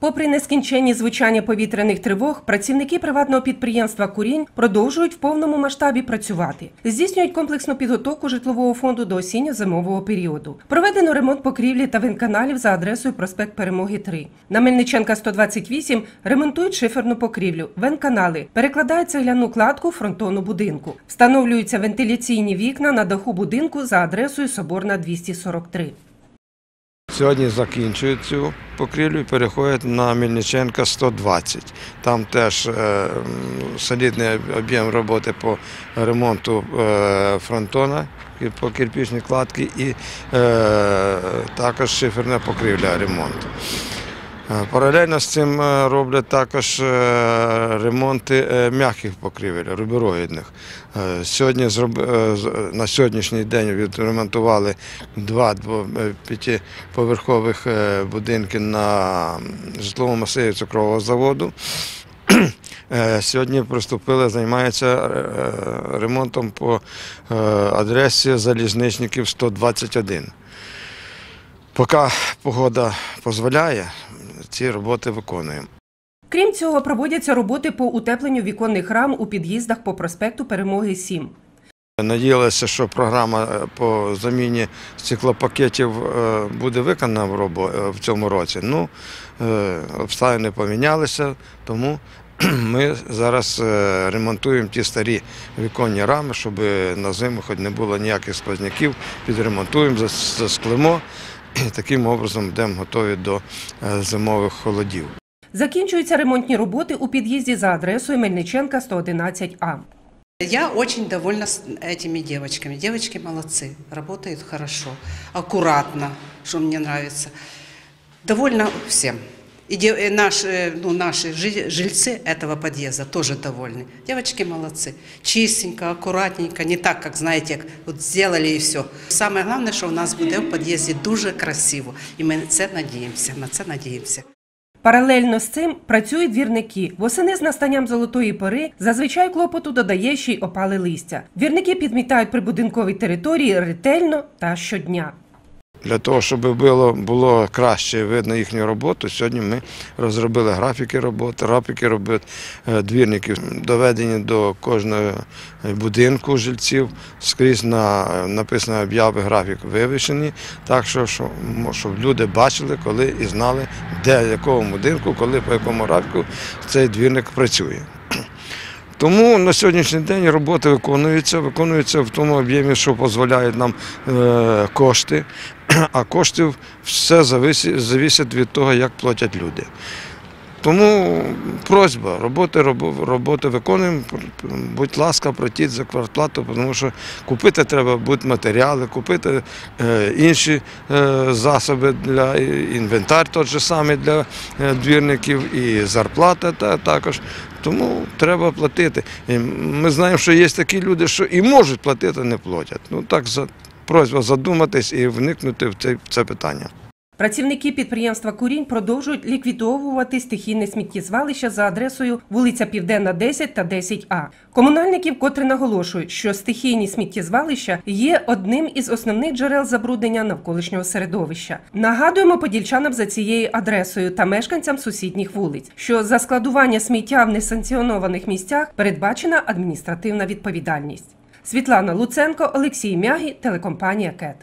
Попри нескінченні звучання повітряних тривог, працівники приватного підприємства Курінь продовжують в повному масштабі працювати. Здійснюють комплексну підготовку житлового фонду до осінньо-зимового періоду. Проведено ремонт покрівлі та венканалів за адресою проспект Перемоги 3. На Мельниченка 128 ремонтують шиферну покрівлю, венканали, перекладають цегляну кладку фронтону будинку. Встановлюються вентиляційні вікна на даху будинку за адресою Соборна 243. Сьогодні закінчують цю покрівлю і переходять на Мельниченка 120. Там теж е, солідний об'єм роботи по ремонту е, фронтона по кирпічній кладці і е, також шиферна покрівля ремонт. Е, Паралельно з цим е, роблять також е, ремонти м'яких покрівель, рубероїдних. Сьогодні на сьогоднішній день відремонтували два п'ятиповерхових будинки на житловому масиві цукрового заводу. Сьогодні приступили, займаються ремонтом по адресі залізничників 121. Поки погода дозволяє, ці роботи виконуємо. Крім цього, проводяться роботи по утепленню віконних рам у під'їздах по проспекту Перемоги 7. Надіялися, що програма е, по заміні стеклопакетів е, буде виконана в е, в цьому році. Ну, обставини помінялися, тому ми зараз ремонтуємо ті старі віконні рами, щоб на зиму хоч не було ніяких сквозняків, підремонтуємо, зас- засклимо таким образом будемо готові до е, зимових холодів. Закінчуються ремонтні роботи у під'їзді за адресою Мельниченка 111А. Я очень довольна этими девочками. Девочки молодцы, работают хорошо, аккуратно, что мне нравится. Довольна всем. И де- и наши, ну, наши жи- жильцы этого подъезда тоже довольны. Девочки молодцы. Чистенько, аккуратненько, не так, как, знаете, як вот сделали и все. Самое главное, что у нас буде в під'їзді дуже красиво. І ми це надіємося, на це надіємося. Паралельно з цим працюють двірники. Восени з настанням золотої пори зазвичай клопоту додає ще й опали листя. Двірники підмітають прибудинкові території ретельно та щодня. Для того, щоб було, було краще видно їхню роботу, сьогодні ми розробили графіки роботи, графіки роботи е, двірників, доведені до кожного будинку жильців, скрізь на, написано об'яви, графік вивішені, так що, що, щоб люди бачили, коли і знали, де, якому будинку, коли, по якому графіку цей двірник працює. Тому на сьогоднішній день роботи виконуються, виконуються в тому об'ємі, що дозволяють нам е, кошти, а коштів все зависить, від того, як платять люди. Тому просьба, роботи, робо- роботи виконуємо. Будь ласка, платіть за квартплату, тому що купити треба будуть матеріали, купити е, інші е, засоби для інвентар, той же самий для е, двірників, і зарплата та, також. Тому треба платити. І ми знаємо, що є такі люди, що і можуть платити, а не платять. Ну так просьба задуматись і вникнути в це питання. Працівники підприємства Курінь продовжують ліквідовувати стихійне сміттєзвалище за адресою вулиця Південна, 10 та 10А. Комунальники вкотре наголошують, що стихійні сміттєзвалища є одним із основних джерел забруднення навколишнього середовища. Нагадуємо подільчанам за цією адресою та мешканцям сусідніх вулиць, що за складування сміття в несанкціонованих місцях передбачена адміністративна відповідальність. Світлана Луценко, Олексій Мягі, телекомпанія КЕТ.